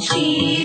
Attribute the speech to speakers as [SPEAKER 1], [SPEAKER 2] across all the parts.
[SPEAKER 1] She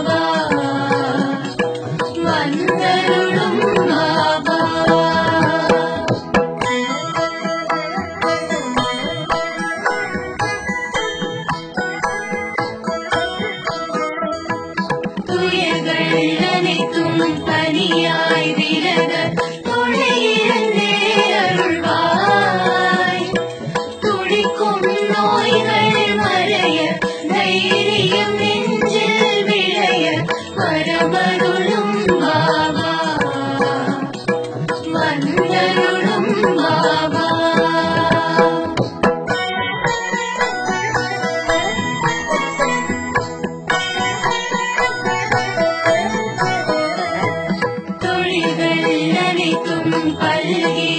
[SPEAKER 1] നീയായി വിലങ്ങ് തുഴയിരന്നേ അരുൾവായ് பல்கி